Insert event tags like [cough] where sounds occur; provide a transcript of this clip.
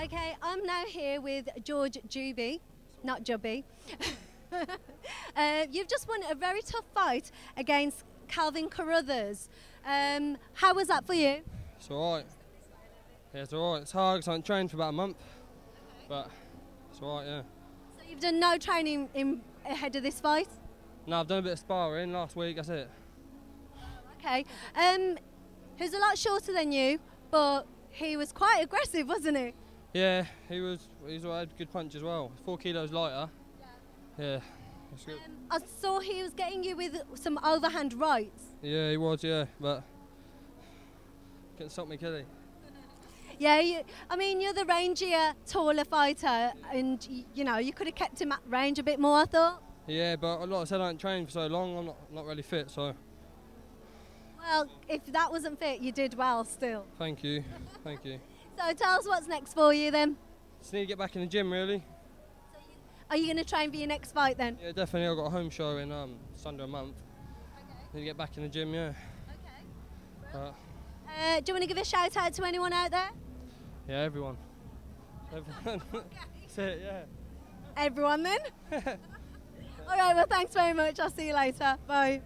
Okay, I'm now here with George Juby, not Jubby. [laughs] uh, you've just won a very tough fight against Calvin Carruthers. Um, how was that for you? It's alright. Yeah, it's alright. It's hard because I haven't trained for about a month. But it's alright, yeah. So you've done no training in, ahead of this fight? No, I've done a bit of sparring last week, that's it. Okay. Um, he's a lot shorter than you, but he was quite aggressive, wasn't he? Yeah, he was he's had a good punch as well. Four kilos lighter. Yeah. That's good. Um, I saw he was getting you with some overhand rights. Yeah, he was, yeah, but couldn't stop me, could he? Yeah, you, I mean, you're the rangier, taller fighter, and y- you know, you could have kept him at range a bit more, I thought. Yeah, but like I said, I haven't trained for so long. I'm not not really fit, so Well, if that wasn't fit, you did well still. thank you, thank you. So tell us what's next for you then. Just need to get back in the gym, really. Are you going to train for your next fight then? Yeah, definitely. I've got a home show in um, under a month. Need to get back in the gym, yeah. But, Uh, do you want to give a shout out to anyone out there? yeah, everyone. Everyone. [laughs] [laughs] That's it, yeah. Everyone then? [laughs] All right, well, thanks very much. I'll see you later. Bye.